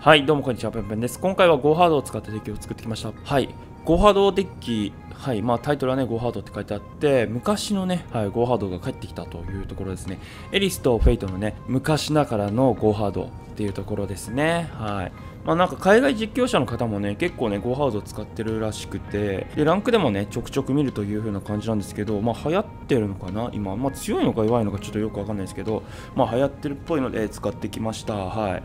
はい、どうもこんにちは、ペンペンです。今回はゴーハードを使ったデッキを作ってきました。はい、ゴーハードデッキ、はい、まあタイトルはね、ゴーハードって書いてあって、昔のね、はい、ゴーハードが帰ってきたというところですね。エリスとフェイトのね、昔ながらのゴーハードっていうところですね。はい。まあなんか海外実況者の方もね、結構ね、ゴーハードを使ってるらしくて、で、ランクでもね、ちょくちょく見るという風な感じなんですけど、まあ流行ってるのかな今、まあ強いのか弱いのかちょっとよくわかんないですけど、まあ流行ってるっぽいので使ってきました。はい。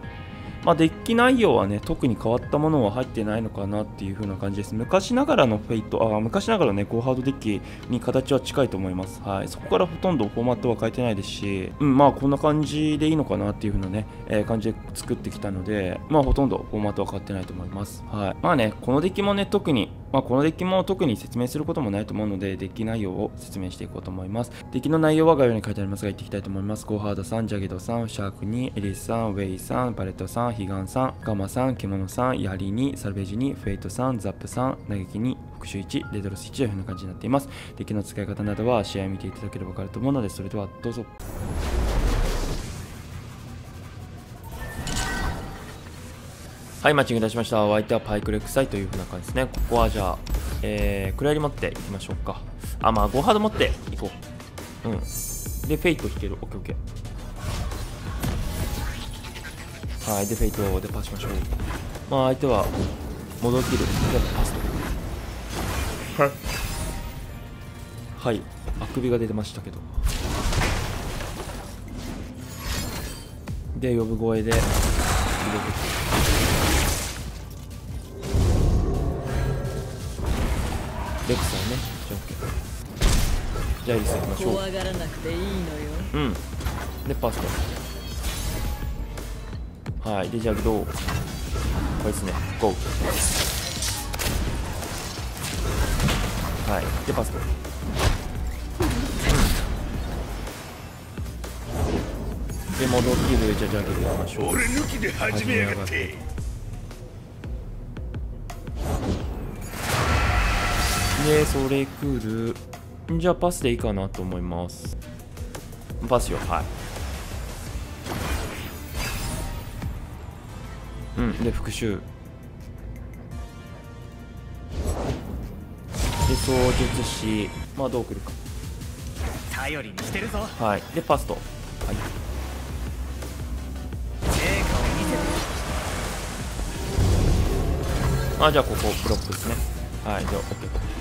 まあ、デッキ内容はね、特に変わったものは入ってないのかなっていう風な感じです。昔ながらのフェイト、あ昔ながらね、ゴーハードデッキに形は近いと思います。はい。そこからほとんどフォーマットは変えてないですし、うん、まあこんな感じでいいのかなっていう風なね、えー感じで作ってきたので、まあほとんどフォーマットは変わってないと思います。はい。まあね、このデッキもね、特に、まあこのデッキも特に説明することもないと思うので、デッキ内容を説明していこうと思います。デッキの内容は概要に書いてありますが、言っていきたいと思います。ゴーハードさん、ジャゲドさん、シャーク2、エリスさん、ウェイさん、パレットさん、ヒガンさん、ガマさん、獣さん、ヤリ2、サルベージ2、フェイトさん、ザップさん、打撃2、復讐1、レドロス1という風な感じになっています。デッキの使い方などは試合見ていただければわかると思うので、それではどうぞ。はい、マッチングいたしました。お相手はパイクレックサイという風な感じですね。ここはじゃあ、えー、クラリ持っていきましょうか。あ、まあ、ゴーハード持っていこう。うん。で、フェイト引ける。オッケーオッケー。はい、で、フェイトでパスしましょう。まあ、相手は、戻ってる。じゃあ、パスと。はい。はい。あくびが出てましたけど。で、呼ぶ声で、入れてレクサーね。じゃあ、OK。じゃあ、エリス行きましょう。怖がらなくていいのようん。で、パスと。はい。で、じゃあ、どう？これですね。ゴー。はい。で、パスと。うん。で、戻ってる。じゃあ、ジャングルやりましょう。俺抜きで始めやがってで、それ来る。じゃあ、パスでいいかなと思います。パスよ、はい。うん、で、復讐。で、操術師。まあ、どう来るか。頼りにしてるぞはい。で、パスと。はい。あ、じゃあ、ここ、ブロックですね。はい、じゃあ、OK。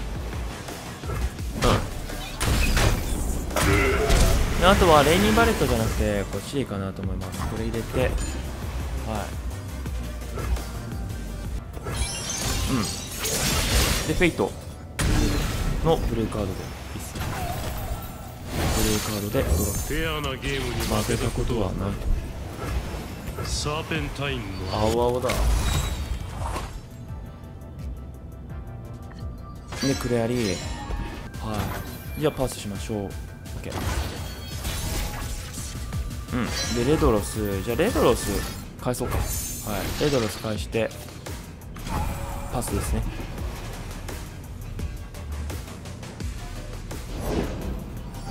あとは、レイニーバレットじゃなくて、こっちでいいかなと思います。これ入れて、はい。うん。で、フェイトのブルーカードでいいっすね。ブルーカードでドロッフェアなゲームにプ。負けたことはないと。サーペンタインの青青だでクレアリーはいじゃあパスしましょう OK うん。でレドロスじゃあレドロス返そうか。はい。レドロス返してパスですね。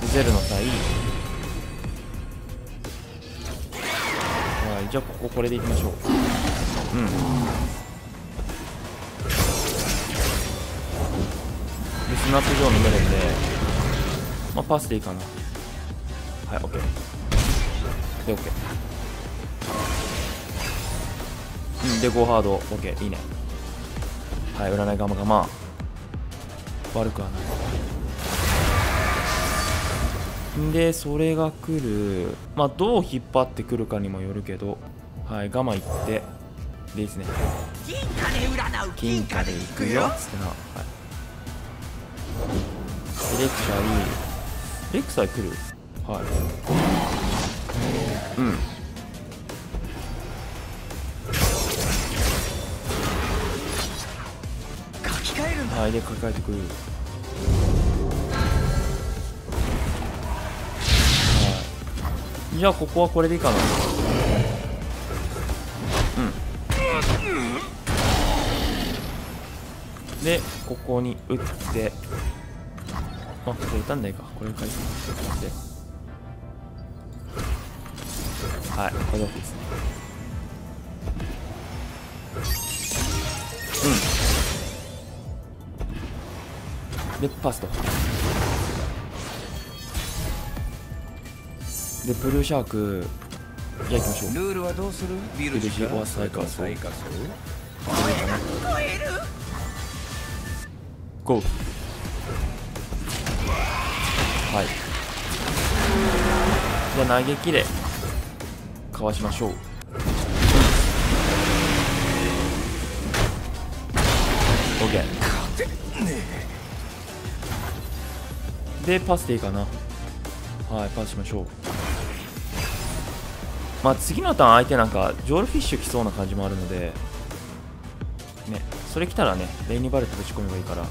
でゼルの際はいじゃあこここれでいきましょう。うん。でスナップ上飲めるんでまあパスでいいかな。はい OK で OK うんでゴーハード。OK いいね。はい占いガマガマ。悪くはない。でそれが来る。まあどう引っ張ってくるかにもよるけど。はいガマいって。でいいですね。金貨で占う金貨で行くよ。つってな。はい。でレクサーいい。レクサー来る？はいうん。はい。で抱えてくる。はい。じゃあここはこれでいいかな。うん。でここに打ってあこれ打たんないか。これを返すではいこれだけですねうん。でパスト。でブルーシャーク。じゃあ行きましょう。ルールはどうする？ビルジは再活動再活動超えるゴー。はい。じゃあ投げ切れ。かわしましょう。OK でパスでいいかな。はいパスしましょう。まあ次のターン相手なんかジョールフィッシュ来そうな感じもあるので。ねそれ来たらねレイニーバレットぶち込めばいいから。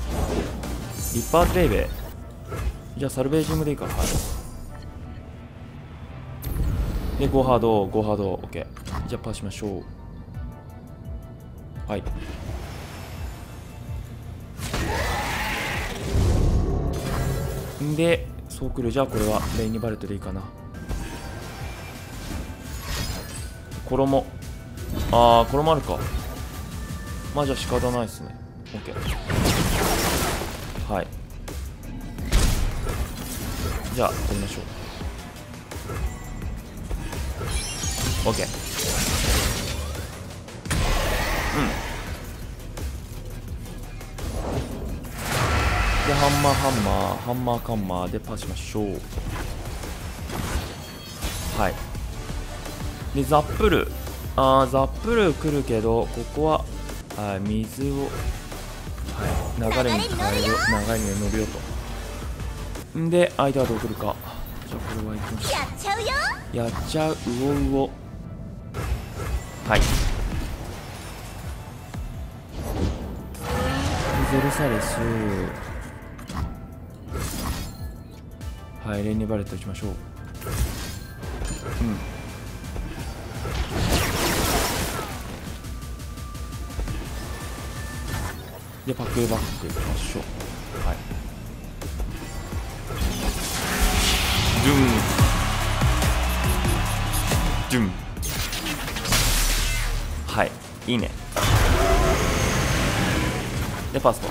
リッパーズベイベー。じゃあサルベージングでいいか。はい。でゴーハードゴーハード OK じゃあパスしましょう。はい。んでそうくる。じゃあこれはレイニバレットでいいかな。衣。ああ衣あるか。まあじゃあ仕方ないですね。OK はい。じゃあ取りましょう。OK でハンマーハンマーハンマーカンマーでパスしましょう。はい。でザップル。あーザップル来るけどここはあー水を、はい、流れに変えるよ。流れに乗るよと。んで相手はどう来るか。じゃあこれは行きましょやっちゃうよ。うやっちゃう。うおうおはい。ゼルサレス。はいレイニーバレット打ちましょう。うん。でパックバックいきましょう。はい。ドゥはい。いいね。でパスと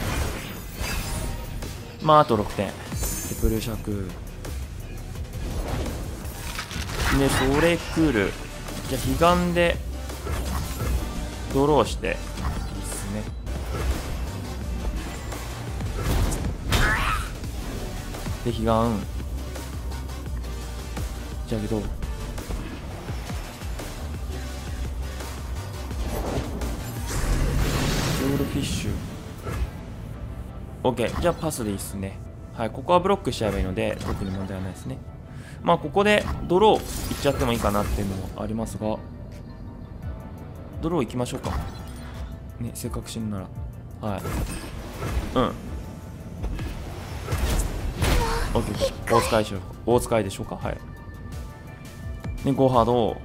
まああと6点。でブルーシャークでそれ来るじゃあ彼岸でドローして。いいっすね。で彼岸じゃあけどィッシュ。OK じゃあパスでいいっすね。はい。ここはブロックしちゃえばいいので特に問題はないですね。まあここでドローいっちゃってもいいかなっていうのもありますが。ドロー行きましょうか。ねせっかく死ぬなら。はい。うん。OK 大使いでしょうか大使いでしょうか？はい。ねゴハード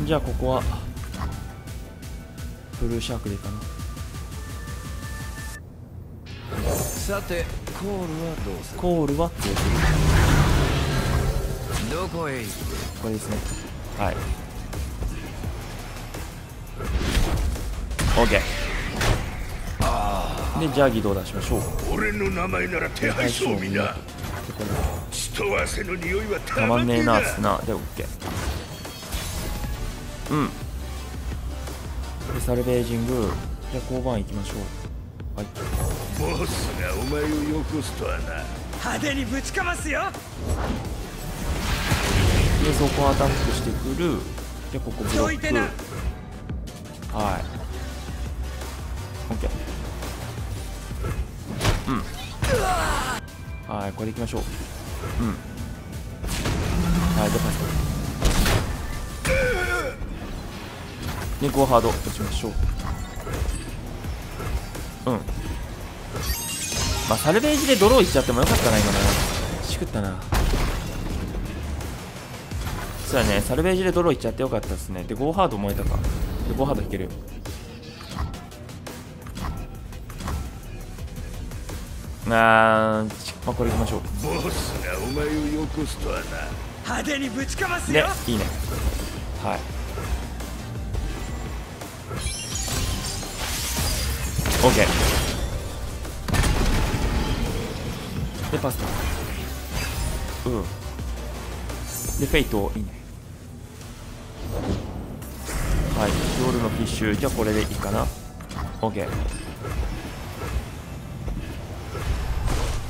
うん。じゃあここはブルーシャークでいいかな。さてコールはどうする？コールはどうする？どこへ行く？これですね。はい。OK でじゃあ技動出しましょう？俺の名前なら手配装備だでこれ血と汗の匂いはたたまんねえまんねえなな。っすなで OK うんでサルベージング。じゃあ交番行きましょう。はい。ボスがお前をよこすとはな。派手にぶちかますよ。でそこアタックしてくる。じゃあここブロック。はい。OK うん。はいこれでいきましょう。うん。はいでパスでゴーハード落ちましょう。うん。まあサルベージでドローいっちゃってもよかったな今なしくったな。そうだねサルベージでドローいっちゃってよかったですね。でゴーハード燃えたか。でゴーハードいけるよ。あまあこれいきましょう。ボスがお前をよこすとはな。派手にぶちかますでよいいね。はい OK でパスタ。うん。でフェイトいいね。はい。ジョールフィッシュ。じゃあこれでいいかな。OK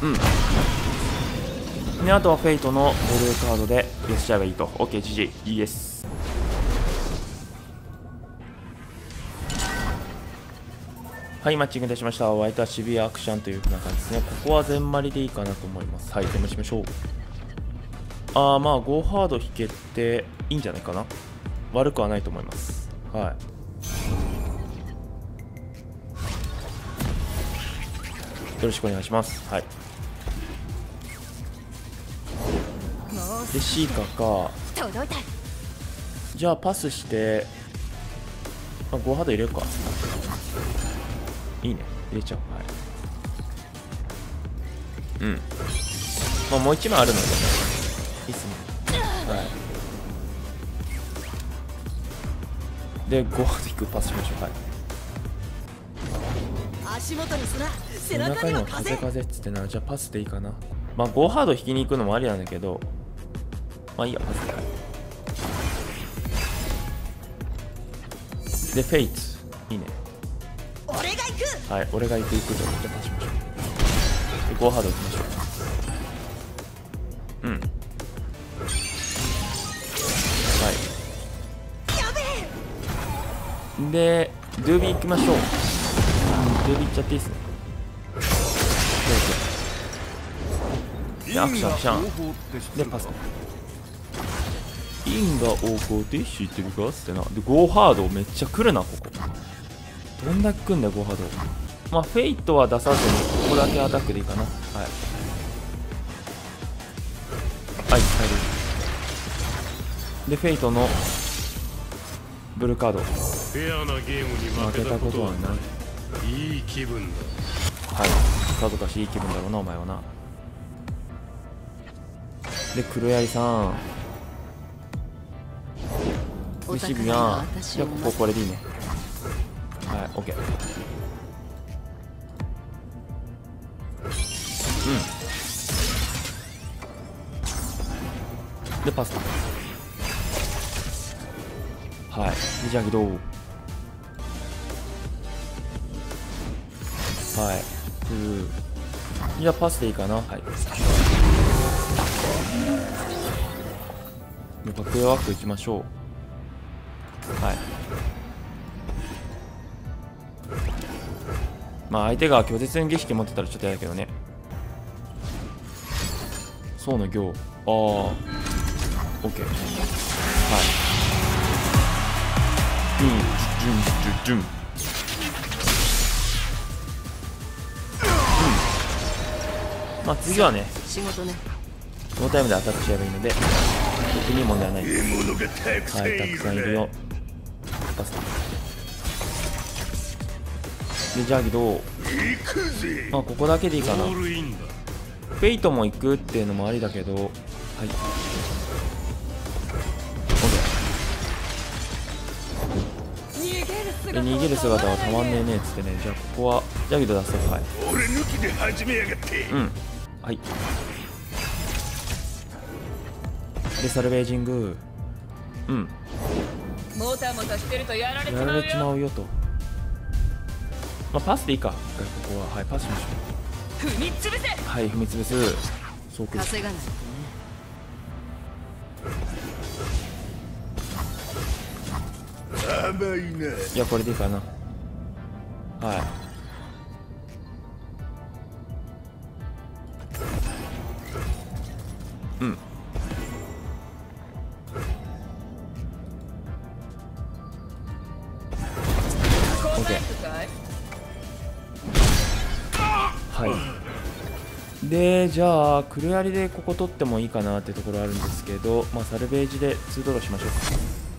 うん。であとはフェイトのブルーカードで寄せちゃえばいいと。 OK GG、いいですはい、マッチングいたしました。ワイトはシビアアクションという風な感じですね。ここは全張りでいいかなと思います。はい、全部しましょう。あー、まあ、ゴーハード引けていいんじゃないかな。悪くはないと思います。はい。よろしくお願いします。はい。で、シーカか。じゃあパスして、まあ、ゴーハード入れるか。いいね。入れちゃおう。はい。うん。まあ、もう一枚あるので、いいっすね。はい。で、ゴーハード引くパスしましょう。はい。足元に砂背お中腹には風風風っつってなじゃあパスでいいかなまあゴーハード引きに行くのもありなんだけどまあいいやパスででフェイツいいねはい俺が行く行くとじゃあパスしましょう。でゴーハード行きましょう。うん。はい。でドゥービー行きましょう。ドゥービー行っちゃっていいっすね。でアクションアクションでパスインが王国って知ってるか？ってな。でゴーハードめっちゃ来るなここどんだけ来んだよゴーハードまあフェイトは出さずにここだけアタックでいいかな。はい。はい入る。でフェイトのブルーカード。負負けたことはない。いい気分だ。はい。さぞかしいい気分だろうなお前はな。で黒槍さん。で渋谷じゃあこここれでいいねはい OK うん。でパスタ。はい。じゃあ起動はい。じゃあパスでいいかな。はい。でバックワークいきましょう。はい。まあ相手が拒絶の儀式持ってたらちょっと嫌だけどね。そうの行ああ OK はい。うん。ジュンジュンジュンまあ次はね仕事ね。ノータイムでアタックしちゃえばいいので特に問題はないはい、たくさんいるよ。パスで、じゃあけど、行くぜまあ、ここだけでいいかな。オフェイトも行くっていうのもありだけど、はい。逃げるで、逃げる姿はたまんねえねっつってね、じゃあここは、じゃあけど出そう。はい。俺抜きで始めやがってうん。はい。で、サルベージング。うん。もたもたしてるとやられちまうよと。まあ、パスでいいか。ここは。はい、パスしましょ踏みつぶせう。はい、踏みつぶす。そうくる。稼がない甘いないやこれでいいかなはいうんこんなやはい。でじゃあ黒槍でここ取ってもいいかなってところあるんですけどまあサルベージで2ドローしましょうか。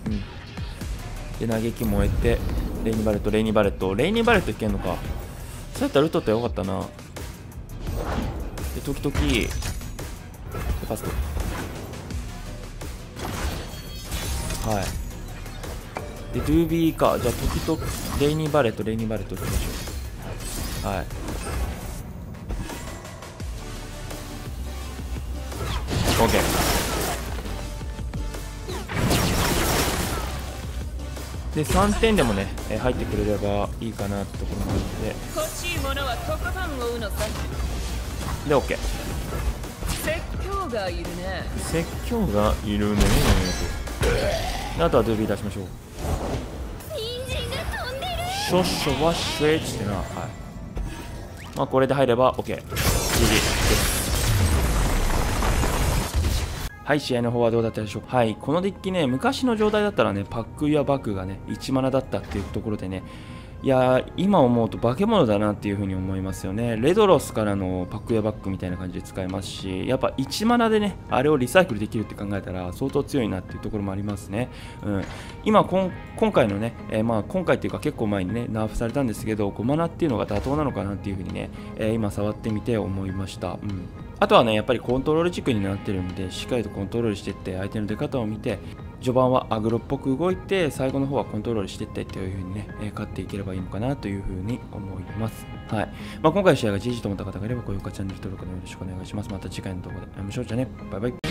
うん。で嘆き燃えてレイニーバレットレイニーバレット。レイニーバレットいけんのか。そうやったらルトってよかったな。で時々でパスとはい。でドゥービーか。じゃあ時とレイニーバレットレイニーバレットいきましょう。はい。OK で3点でもね、えー入ってくれればいいかなってところもあるので欲しいものはとことん追うのさで OK 説教がいるね。説教がいるね。であとはドゥビー出しましょう。少々はシュエッチってな。はい。まあこれで入れば OK GG ですはい、試合の方はどうだったでしょう？か。はい、このデッキね、昔の状態だったらね、パックやバックがね、1マナだったっていうところでね、いや、今思うと化け物だなっていう風に思いますよね。レドロスからのパックやバックみたいな感じで使えますし、やっぱ1マナでね、あれをリサイクルできるって考えたら相当強いなっていうところもありますね。うん、今こん、今回のね、えーまあ今回っていうか結構前にね、ナーフされたんですけど、5マナっていうのが妥当なのかなっていう風にね、えー今触ってみて思いました。うんあとはね、やっぱりコントロール軸になってるんで、しっかりとコントロールしていって、相手の出方を見て、序盤はアグロっぽく動いて、最後の方はコントロールしていってという風にね、え勝っていければいいのかなという風に思います。はい。まあ、今回の試合がじいじと思った方がいれば、高評価、チャンネル登録のよろしくお願いします。また次回の動画で会いましょう。じゃあね、バイバイ。